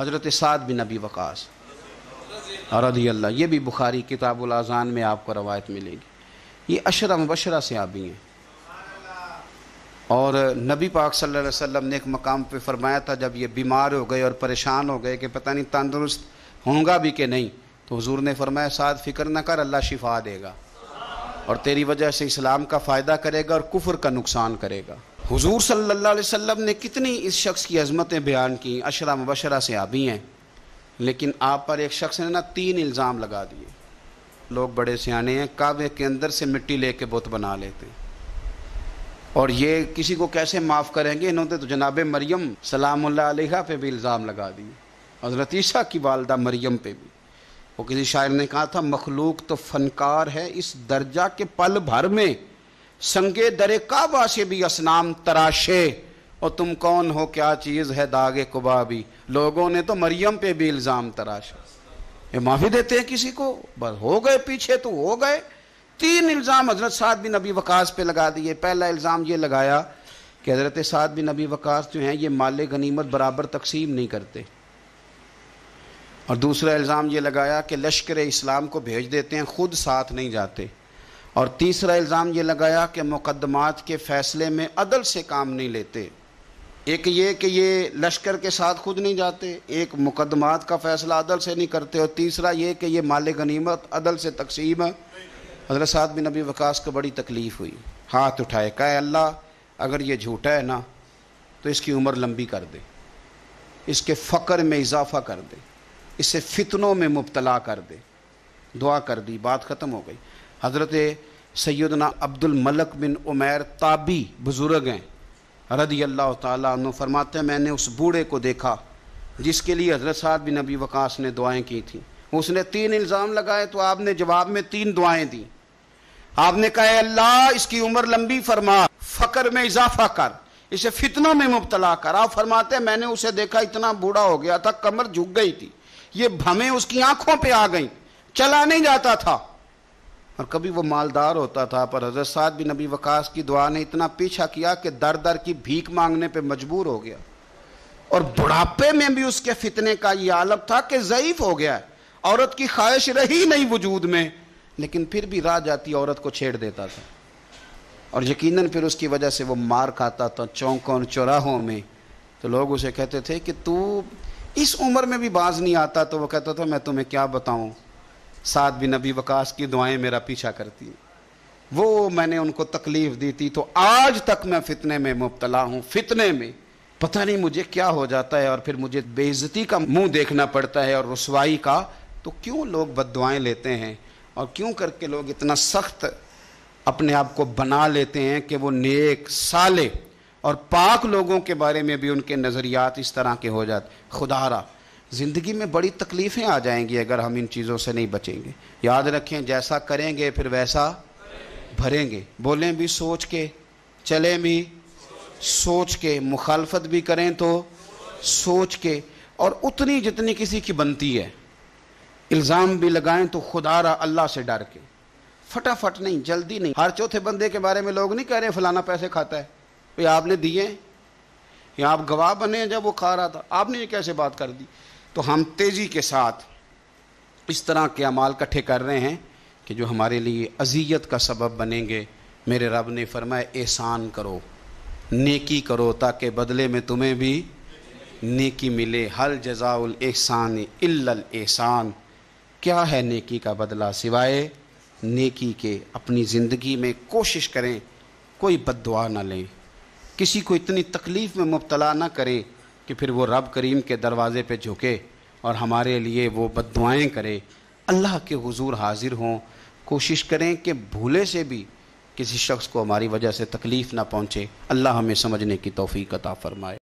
हज़रत साद बिन नबी वकास। रदी अल्लाह ये भी बुखारी किताबुल अज़ान में आपको रवायत मिलेगी। ये अशरा मुबशरा से आबी हैं। और नबी पाक सल्लल्लाहु अलैहि वसल्लम ने एक मकाम पे फरमाया था, जब ये बीमार हो गए और परेशान हो गए कि पता नहीं तंदुरुस्त होंगे भी कि नहीं तो हुजूर ने फरमाया, साद, फ़िक्र न कर, अल्लाह शिफा देगा और तेरी वजह से इस्लाम का फ़ायदा करेगा और कुफर का नुकसान करेगा। हुजूर सल्लल्लाहु अलैहि वसल्लम ने कितनी इस शख्स की अजमतें बयान की, अशरा मुबशरा से आबी हैं, लेकिन आप पर एक शख्स ने ना तीन इल्ज़ाम लगा दिए। लोग बड़े सियाने हैं काबे के अंदर से मिट्टी ले लेके बुत बना लेते। हैं और ये किसी को कैसे माफ़ करेंगे? इन्होंने तो जनाब मरियम सलाम पे भी इल्ज़ाम लगा दिए, हज़रत ईसा की वालदा मरियम पे भी। वो किसी शायर ने कहा था, मखलूक तो फनकार है, इस दर्जा के पल भर में संगे दरे काबा से भी असनाम तराशे। और तुम कौन हो? क्या चीज़ है दागे कुबा भी? लोगों ने तो मरियम पे भी इल्ज़ाम तराशा। ये माफ़ी देते हैं किसी को? बस हो गए, पीछे तो हो गए। तीन इल्ज़ाम हज़रत साद बिन नबी वकास पे लगा दिए। पहला इल्ज़ाम ये लगाया कि हज़रत साद बिन नबी वकास जो हैं, ये माल गनीमत बराबर तकसीम नहीं करते। और दूसरा इल्ज़ाम ये लगाया कि लश्कर इस्लाम को भेज देते हैं, ख़ुद साथ नहीं जाते। और तीसरा इल्ज़ाम ये लगाया कि मुकदमात के फ़ैसले में अदल से काम नहीं लेते। एक ये कि ये लश्कर के साथ खुद नहीं जाते, एक मुकदमात का फ़ैसला अदल से नहीं करते और तीसरा ये कि ये माल गनीमत अदल से तकसीम है। हज़रत साद बिन नबी वकास को बड़ी तकलीफ़ हुई। हाथ उठाए, कहे, अल्लाह, अगर ये झूठा है ना तो इसकी उम्र लंबी कर दे। इसके फ़क्र में इजाफ़ा कर दे। इसे फितनों में मुबतला कर दे। दुआ कर दी, बात ख़त्म हो गई। हज़रत सैदना अब्दुल मलक बिन उमैर ताबी बुज़ुर्ग हैं रदी अल्लाह तु फरमाते हैं, मैंने उस बूढ़े को देखा, जिसके लिए हज़रत साद बिन नबी वकास ने दुआएँ की थी। उसने तीन इल्ज़ाम लगाए तो आपने जवाब में तीन दुआएँ दी। आपने कहा अल्लाह, इसकी उम्र लंबी फरमा, फ़कर में इजाफा कर, इसे फितनों में मुबतला कर। आप फरमाते हैं, मैंने उसे देखा, इतना बूढ़ा हो गया था, कमर झुक गई थी, ये भमें उसकी आँखों पे आ गई, चला नहीं जाता था। और कभी वो मालदार होता था, पर हज़रत साद भी नबी वकास की दुआ ने इतना पीछा किया कि दर दर की भीख मांगने पे मजबूर हो गया। और बुढ़ापे में भी उसके फितने का ये आलम था कि ज़यीफ हो गया औरत की ख्वाहिश रही नहीं वजूद में, लेकिन फिर भी राह जाती औरत को छेड़ देता था। और यकीनन फिर उसकी वजह से वो मार खाता था चौंकों और चौराहों में। तो लोग उसे कहते थे कि तू इस उम्र में भी बाज नहीं आता तो वो कहता था, मैं तुम्हें क्या बताऊँ? साथ भी नबी वकास की दुआएँ मेरा पीछा करती हैं। वो मैंने उनको तकलीफ़ दी थी तो आज तक मैं फितने में मुबतला हूँ, फितने में। पता नहीं मुझे क्या हो जाता है और फिर मुझे बेइज्जती का मुँह देखना पड़ता है और रसवाई का तो क्यों लोग बदुआएँ लेते हैं? और क्यों करके लोग इतना सख्त अपने आप को बना लेते हैं कि वो नेक, साले और पाक लोगों के बारे में भी उनके नज़रियात इस तरह के हो जाते खुदारा ज़िंदगी में बड़ी तकलीफ़ें आ जाएँगी अगर हम इन चीज़ों से नहीं बचेंगे। याद रखें, जैसा करेंगे, फिर वैसा भरेंगे। बोलें भी सोच के, चलें भी सोच के। मुखालफत भी करें तो सोच के। और उतनी जितनी किसी की बनती है, इल्ज़ाम भी लगाएँ तो खुदारा अल्लाह से डर के। फटाफट नहीं, जल्दी नहीं। हर चौथे बंदे के बारे में लोग नहीं कह रहे, फलाना पैसे खाता है। भाई आपने दिए या आप गवाह बने जब वो खा रहा था। आपने ये कैसे बात कर दी? तो हम तेज़ी के साथ इस तरह के अमाल इकट्ठे कर रहे हैं कि जो हमारे लिए अजियत का सबब बनेंगे। मेरे रब ने फरमाया, एहसान करो, नेकी करो ताकि बदले में तुम्हें भी नेकी मिले। हल जजाउल एहसान इल्लल एहसान। क्या है नेकी का बदला? सिवाय नेकी के अपनी ज़िंदगी में कोशिश करें, कोई बददुआ ना लें। किसी को इतनी तकलीफ़ में मुबतला ना करे कि फिर वो रब करीम के दरवाज़े पे झुके और हमारे लिए वो बदुआएँ करे। अल्लाह के हुजूर हाजिर हों। कोशिश करें कि भूले से भी किसी शख्स को हमारी वजह से तकलीफ़ ना पहुँचे। अल्लाह हमें समझने की तोफ़ी कता फ़रमाए।